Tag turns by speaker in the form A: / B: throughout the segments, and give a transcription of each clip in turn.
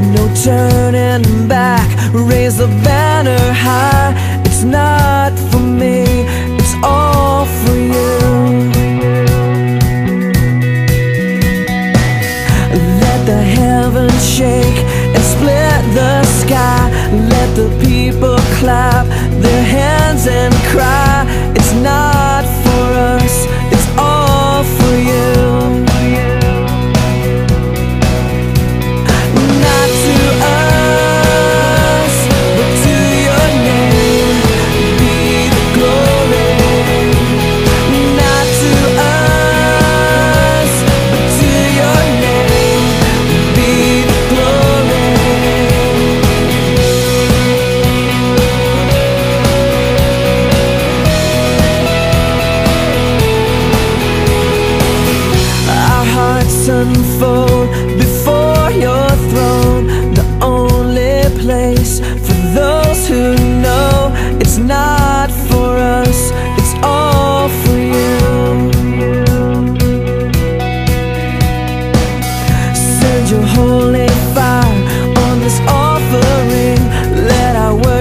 A: No turning back. Raise the banner high. It's not for me.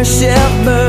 A: shepherd.